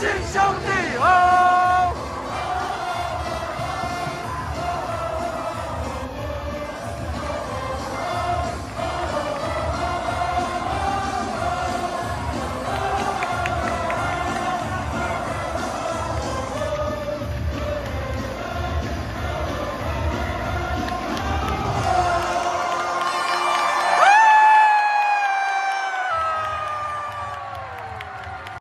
亲兄弟啊！